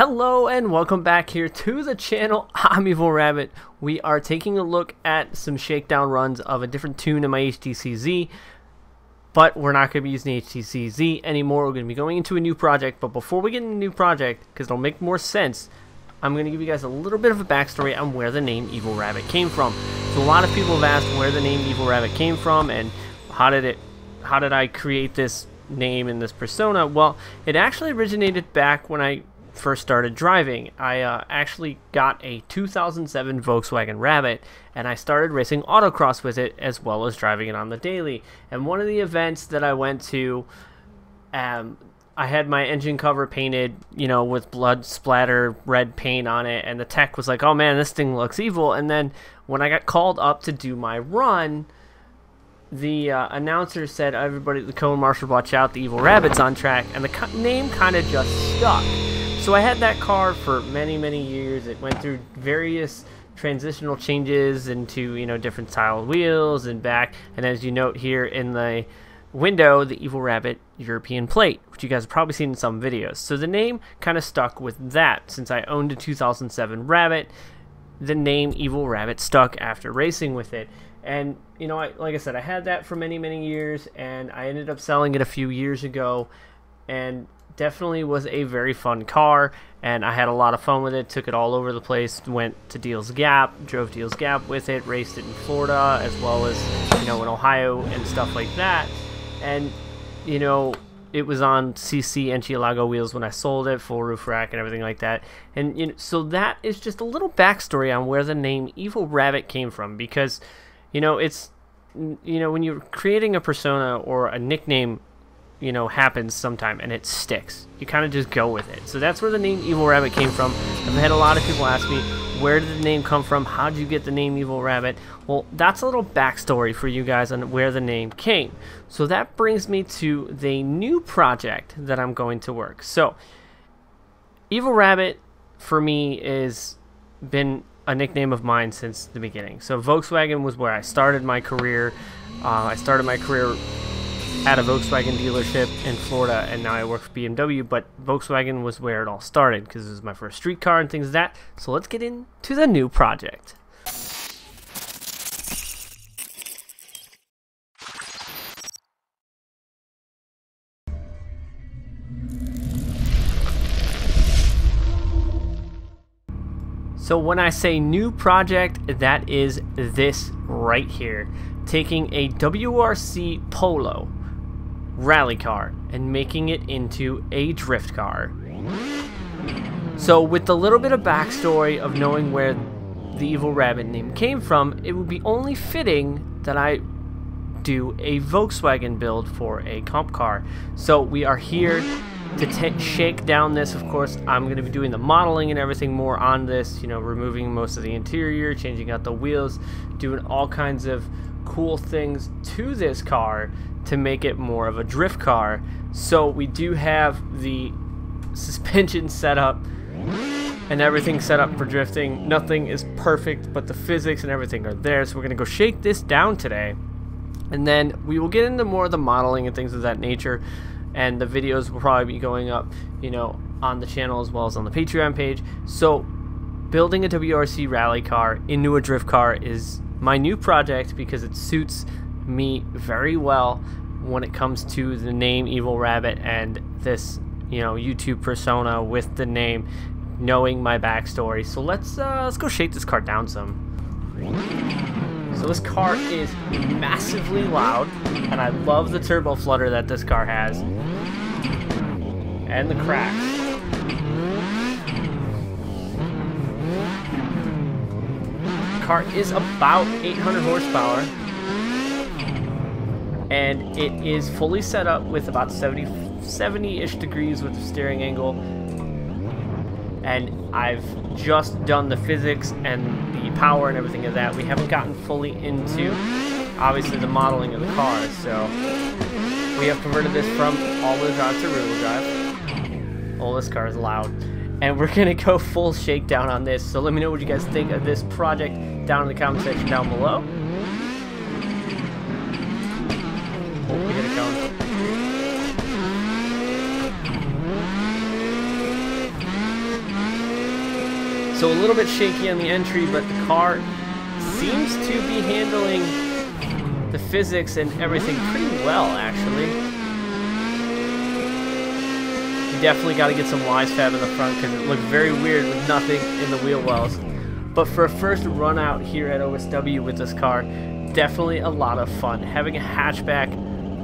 Hello and welcome back here to the channel. I'm Evil Rabbit. We are taking a look at some shakedown runs of a different tune in my HTC-Z, but we're not going to be using the HTC-Z anymore. We're going to be going into a new project, but before we get into a new project, because it'll make more sense, I'm going to give you guys a little bit of a backstory on where the name Evil Rabbit came from. So a lot of people have asked where the name Evil Rabbit came from and how did it, how did I create this name and this persona? Well, it actually originated back when I first started driving. I uh, actually got a 2007 Volkswagen Rabbit and I started racing autocross with it as well as driving it on the daily. And one of the events that I went to, um, I had my engine cover painted, you know, with blood splatter red paint on it, and the tech was like, "Oh man, this thing looks evil." And then when I got called up to do my run, the uh, announcer said, "Everybody, the cone marshal, watch out! The evil rabbit's on track," and the name kind of just stuck. So I had that car for many, many years. It went through various transitional changes into, you know, different style wheels and back. And as you note here in the window, the Evil Rabbit European plate, which you guys have probably seen in some videos. So the name kind of stuck with that. Since I owned a 2007 Rabbit, the name Evil Rabbit stuck after racing with it. And, you know, I, like I said, I had that for many, many years, and I ended up selling it a few years ago. And definitely was a very fun car and I had a lot of fun with it. Took it all over the place. Went to Deals Gap, drove Deals Gap with it, raced it in Florida as well as you know in Ohio and stuff like that. And you know it was on CC Murcielago wheels when I sold it, full roof rack and everything like that. And you know, so that is just a little backstory on where the name Evil Rabbit came from because you know it's you know when you're creating a persona or a nickname you know, happens sometime and it sticks. You kind of just go with it. So that's where the name Evil Rabbit came from. I've had a lot of people ask me, where did the name come from? How did you get the name Evil Rabbit? Well, that's a little backstory for you guys on where the name came. So that brings me to the new project that I'm going to work. So, Evil Rabbit for me is been a nickname of mine since the beginning. So Volkswagen was where I started my career. Uh, I started my career at a Volkswagen dealership in Florida, and now I work for BMW. But Volkswagen was where it all started because it was my first street car and things like that. So let's get into the new project. So when I say new project, that is this right here. Taking a WRC Polo rally car and making it into a drift car. So with the little bit of backstory of knowing where the Evil Rabbit name came from, it would be only fitting that I do a Volkswagen build for a comp car. So we are here to shake down this. Of course, I'm going to be doing the modeling and everything more on this, you know, removing most of the interior, changing out the wheels, doing all kinds of cool things to this car to make it more of a drift car. So we do have the suspension set up and everything set up for drifting. Nothing is perfect, but the physics and everything are there. So we're going to go shake this down today. And then we will get into more of the modeling and things of that nature. And the videos will probably be going up, you know, on the channel as well as on the Patreon page. So building a WRC rally car into a drift car is my new project because it suits me very well when it comes to the name Evil Rabbit and this, you know, YouTube persona with the name, knowing my backstory. So let's uh, let's go shake this car down some. So this car is massively loud, and I love the turbo flutter that this car has, and the cracks. Car is about 800 horsepower. And it is fully set up with about 70 70-ish degrees with the steering angle. And I've just done the physics and the power and everything of that. We haven't gotten fully into obviously the modeling of the car so we have converted this from all-wheel drive to rear-wheel drive. Oh this car is loud and we're gonna go full shakedown on this. So let me know what you guys think of this project down in the comment section down below. Oh, so a little bit shaky on the entry, but the car seems to be handling the physics and everything pretty well, actually. Definitely got to get some Wisefab in the front because it looked very weird with nothing in the wheel wells. But for a first run out here at OSW with this car, definitely a lot of fun. Having a hatchback,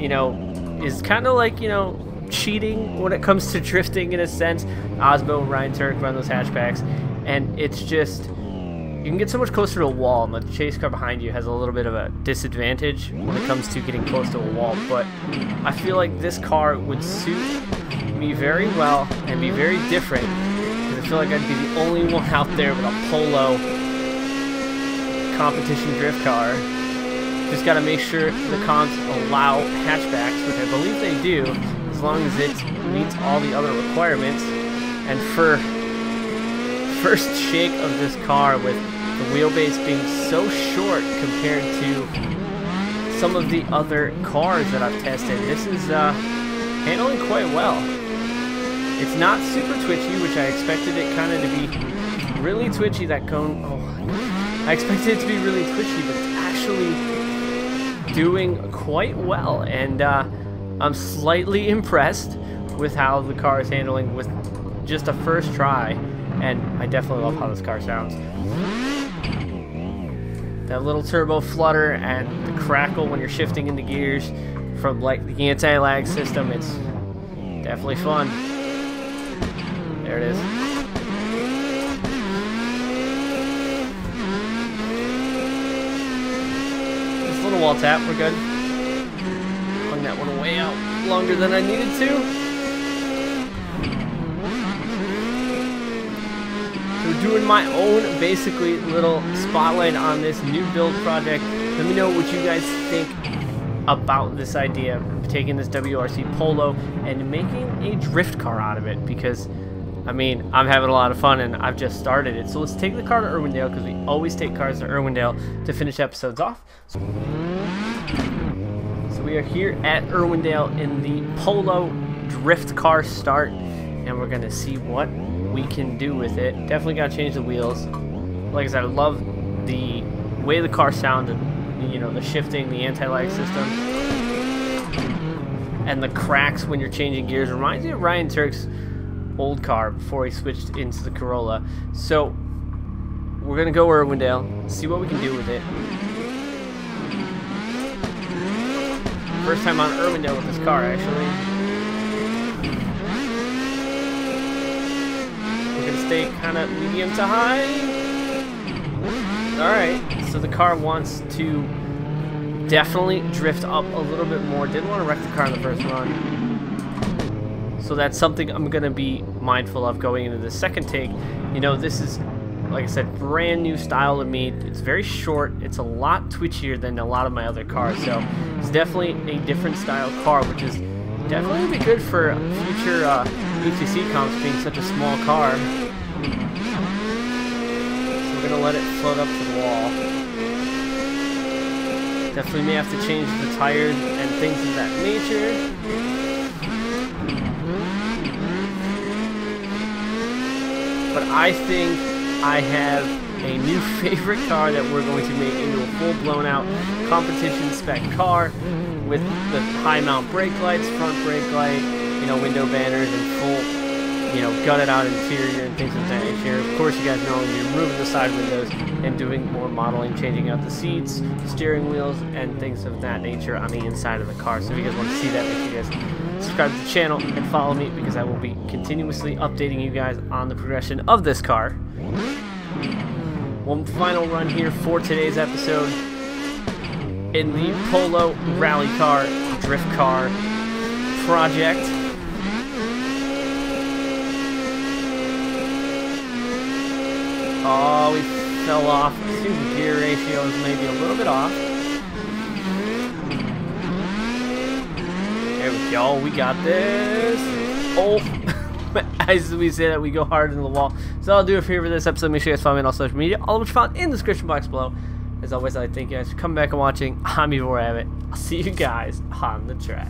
you know, is kind of like, you know, cheating when it comes to drifting in a sense. Osmo and Ryan Tuerck run those hatchbacks, and it's just you can get so much closer to a wall, and the chase car behind you has a little bit of a disadvantage when it comes to getting close to a wall. But I feel like this car would suit me very well and be very different because I feel like I'd be the only one out there with a polo competition drift car. Just got to make sure the cons allow hatchbacks, which I believe they do, as long as it meets all the other requirements. And for first shake of this car with the wheelbase being so short compared to some of the other cars that I've tested, this is uh, handling quite well. It's not super twitchy, which I expected it kind of to be really twitchy, that cone. Oh, I expected it to be really twitchy, but it's actually doing quite well. And uh, I'm slightly impressed with how the car is handling with just a first try. And I definitely love how this car sounds. That little turbo flutter and the crackle when you're shifting into gears from like the anti-lag system, it's definitely fun. There it is. This little wall tap, we're good. Hung that one way out longer than I needed to. So doing my own, basically, little spotlight on this new build project. Let me know what you guys think about this idea of taking this WRC Polo and making a drift car out of it because I mean, I'm having a lot of fun and I've just started it. So let's take the car to Irwindale because we always take cars to Irwindale to finish episodes off. So, so we are here at Irwindale in the Polo Drift Car Start and we're going to see what we can do with it. Definitely got to change the wheels. Like I said, I love the way the car sounded, you know, the shifting, the anti-lag system and the cracks when you're changing gears. Reminds me of Ryan Tuerck's old car before he switched into the Corolla. So we're gonna go Irwindale, see what we can do with it. First time on Irwindale with this car, actually. We're gonna stay kind of medium to high. All right, so the car wants to definitely drift up a little bit more. Didn't want to wreck the car in the first run. So that's something I'm going to be mindful of going into the second take. You know, this is, like I said, brand new style to me. It's very short. It's a lot twitchier than a lot of my other cars. So it's definitely a different style car, which is definitely be good for future uh, UTC comps being such a small car. So we're going to let it float up to the wall. Definitely may have to change the tires and things of that nature. But I think I have a new favorite car that we're going to make into a full blown out competition spec car with the high mount brake lights, front brake light, you know, window banners and full, you know, gutted out interior and things of that nature. Of course, you guys know I'm removing the side windows and doing more modeling, changing out the seats, steering wheels, and things of that nature on the inside of the car. So if you guys want to see that, make sure you guys subscribe to the channel, and follow me because I will be continuously updating you guys on the progression of this car. One final run here for today's episode in the Polo Rally Car Drift Car project. Oh, we fell off. Think gear ratio is maybe a little bit off. There we go. We got this. Oh. As we say that, we go hard in the wall. So I'll do it here for this episode. Make sure you guys follow me on all social media. All of which found in the description box below. As always, I thank you guys for coming back and watching. I'm Evil Rabbit. I'll see you guys on the track.